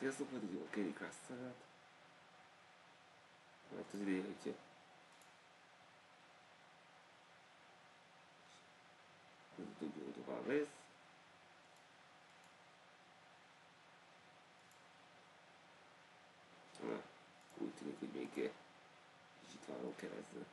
Voor die oké die kast gaat. Maar het is weer iets. Tudo outra vez. Ah, úgy tűnik, hogy még kicsit várunk keresztül.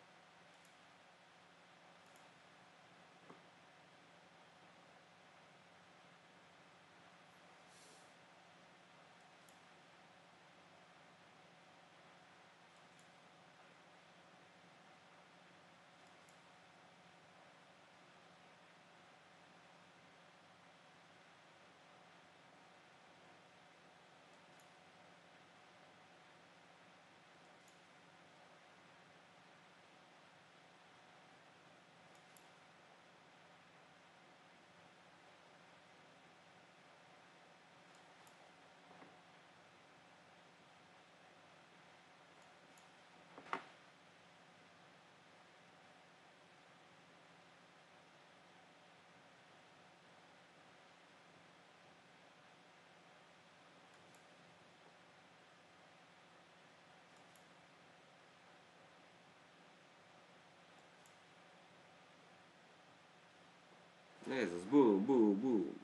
Ez az, bú, bú,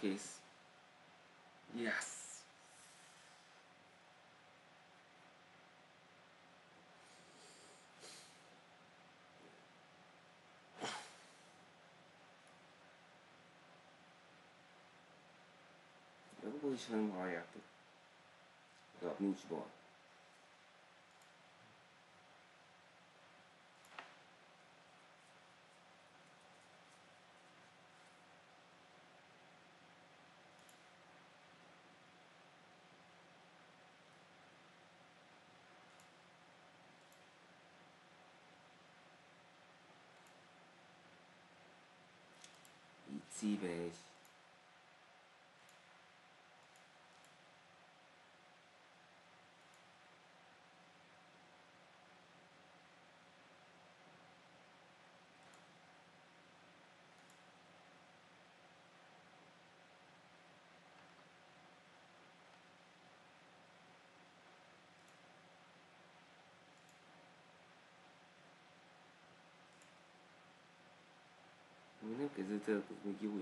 bú. Kész. Yes! Abból is nem halljátok. De nincs baj. Így szíves. Még nem kezdődött el, az még jó Sie Siebig. 你那给这这不是机会。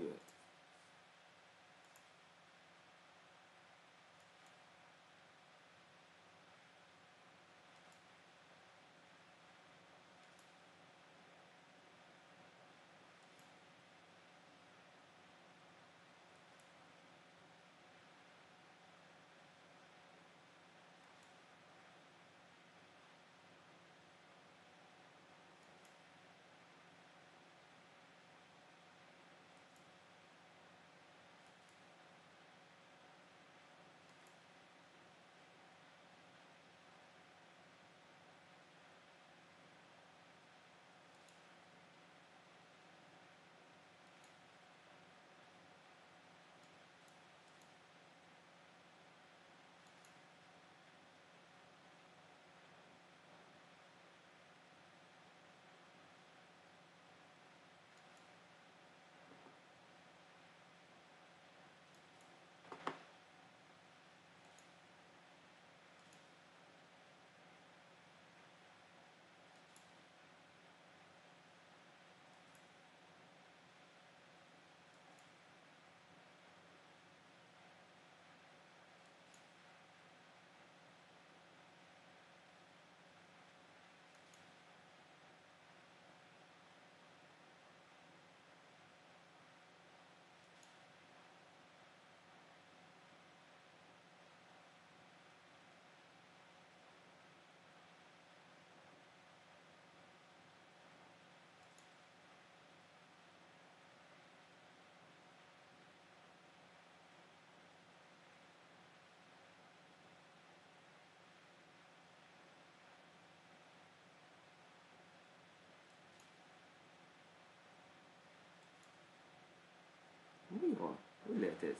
that is.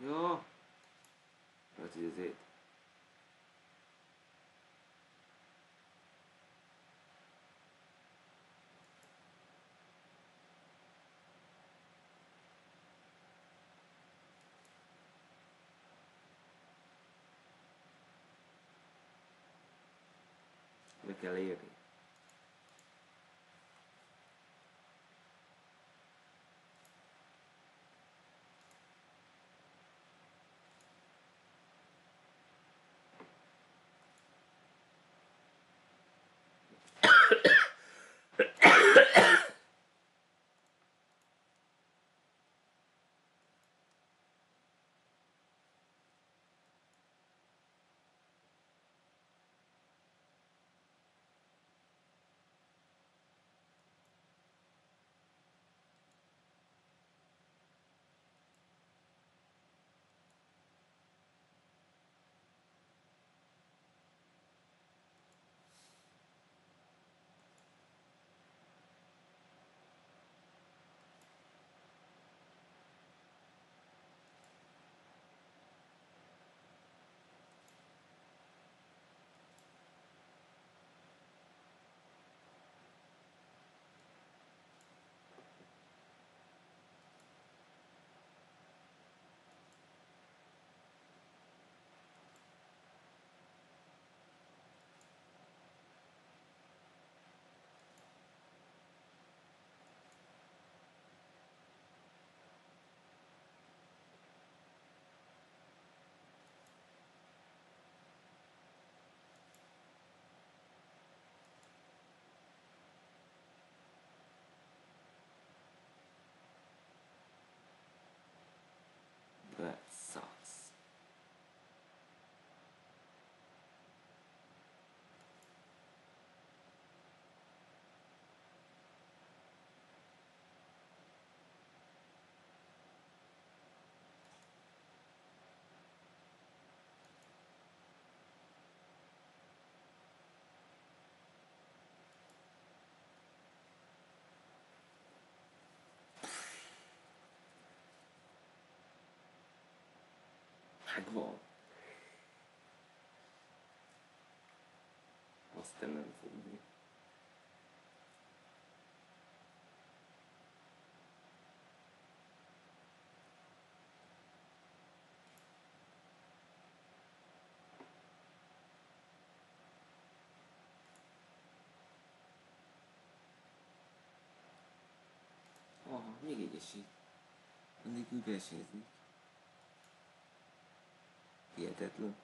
No. That is it. Look at Megvan. Aztán nem fogni. Aha, még egy esély. Mindig úgy. Ihr Detlef.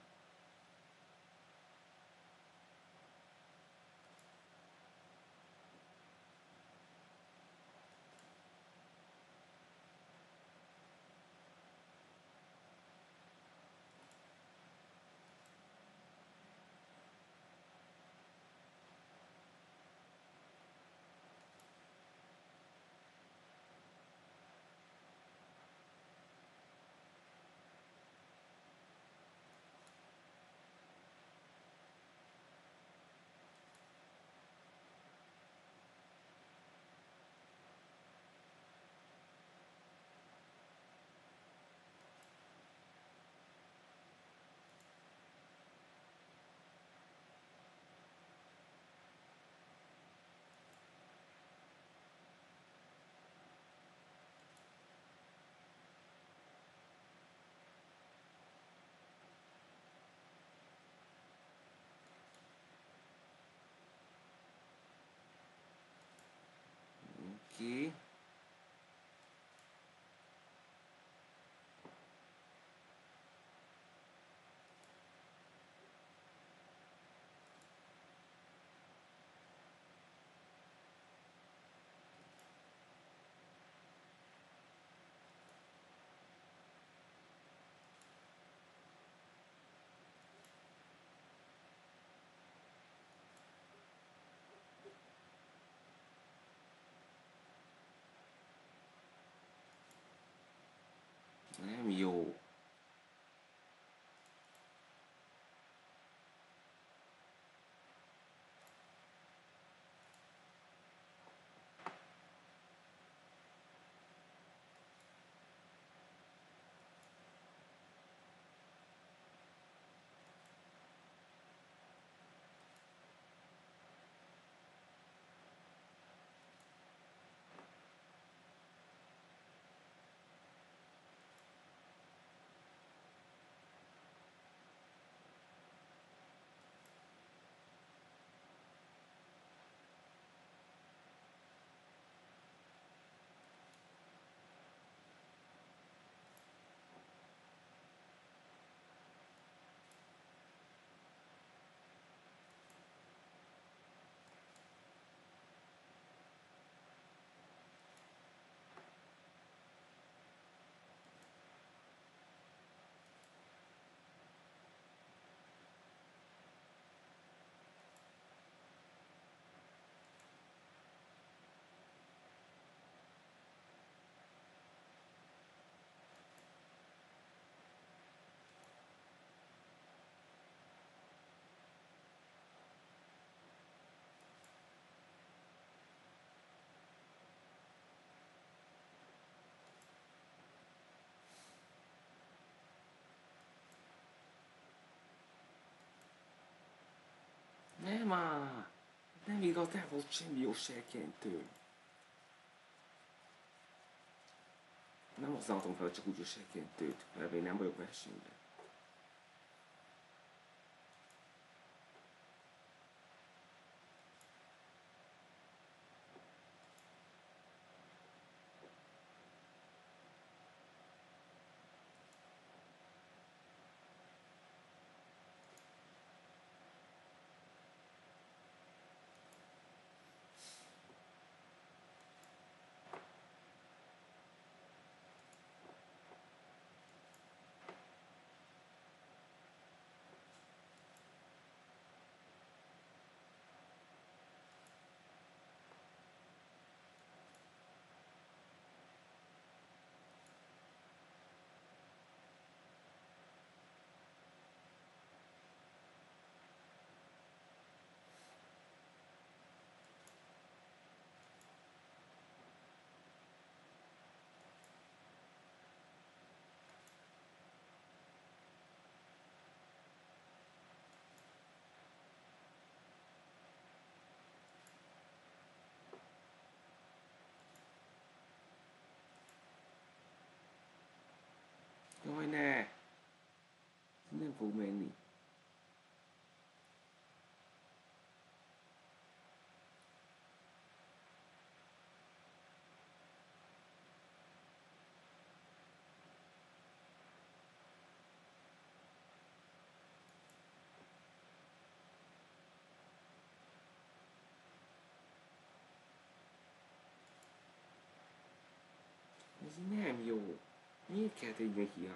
Nem jó. Már! Nem igaz, nem volt semmi jogserkentő. Nem használhatom fel csak úgy jogserkentőt, mert én nem vagyok versenyben. Fog menni. Ez nem jó. Miért kellett így neki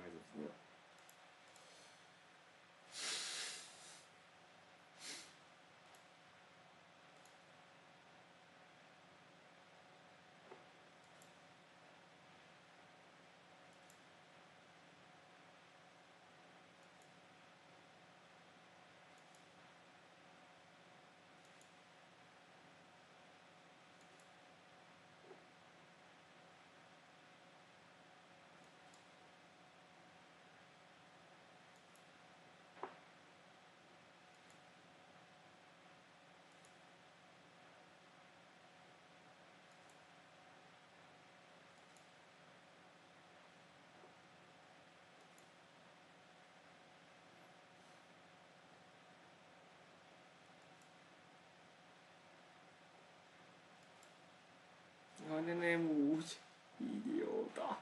hiányoznia? Jaj, de nem úgy. Idióta.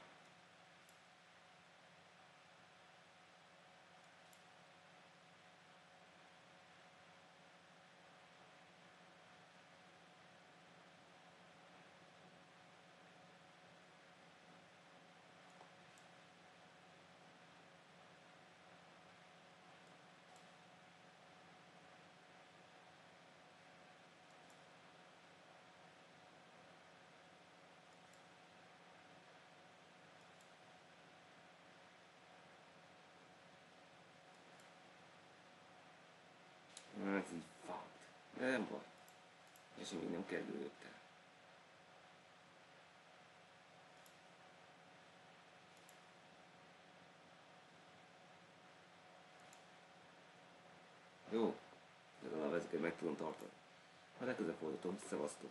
Hát így fakt. De nem baj. És még nem kezdődött el. Jó, legalább ezeket meg tudom tartani. Ha legközelebb folytatom, szevasztok!